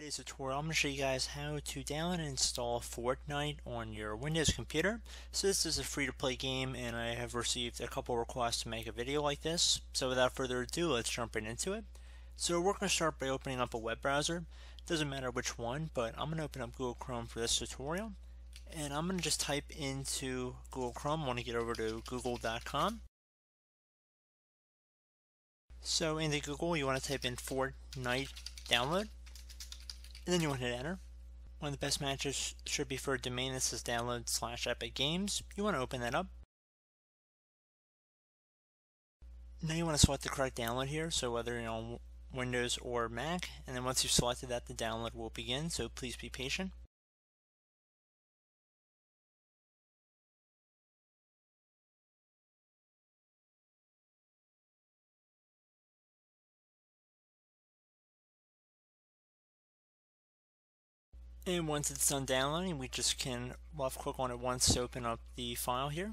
today's tutorial, I'm going to show you guys how to download and install Fortnite on your Windows computer. So this is a free-to-play game, and I have received a couple requests to make a video like this. So without further ado, let's jump right into it. So we're going to start by opening up a web browser. Doesn't matter which one, but I'm going to open up Google Chrome for this tutorial. And I'm going to just type into Google Chrome. I want to get over to google.com. So into Google, you want to type in Fortnite download and then you want to hit enter. One of the best matches should be for a domain that says download slash epic games. You want to open that up. Now you want to select the correct download here, so whether you're on Windows or Mac, and then once you've selected that, the download will begin, so please be patient. And once it's done downloading, we just can left click on it once to open up the file here.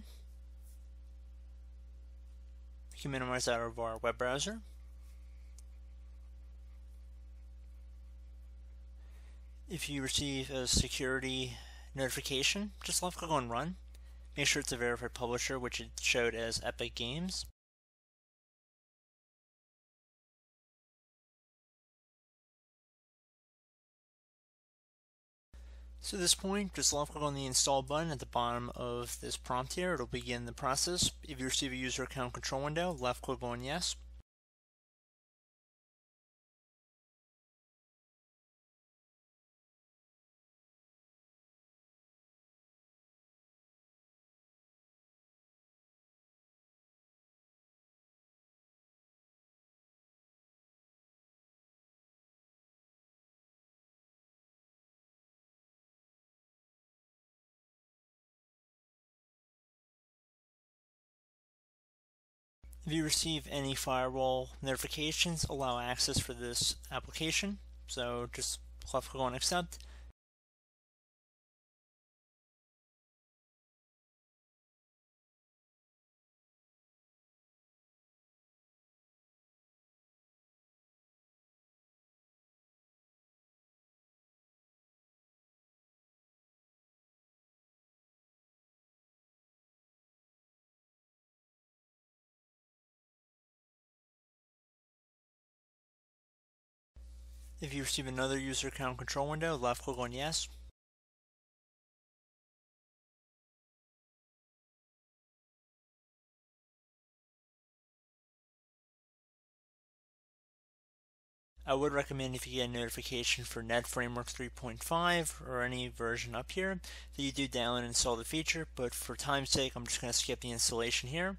We can minimize that of our web browser. If you receive a security notification, just left click on run. Make sure it's a verified publisher, which it showed as Epic Games. So at this point, just left click on the install button at the bottom of this prompt here. It'll begin the process. If you receive a user account control window, left click on yes. If you receive any firewall notifications, allow access for this application. So just click on accept. If you receive another user account control window, left click on yes. I would recommend if you get a notification for Net Framework 3.5 or any version up here that you do download and install the feature, but for time's sake I'm just going to skip the installation here.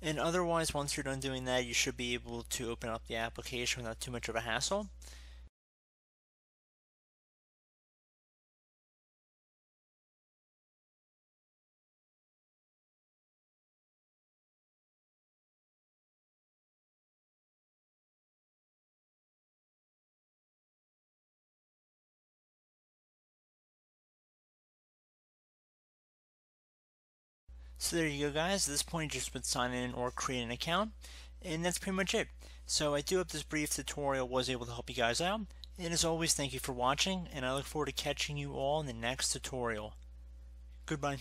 And otherwise, once you're done doing that, you should be able to open up the application without too much of a hassle. So there you go guys, at this point just been sign in or create an account and that's pretty much it. So I do hope this brief tutorial was able to help you guys out and as always thank you for watching and I look forward to catching you all in the next tutorial. Goodbye.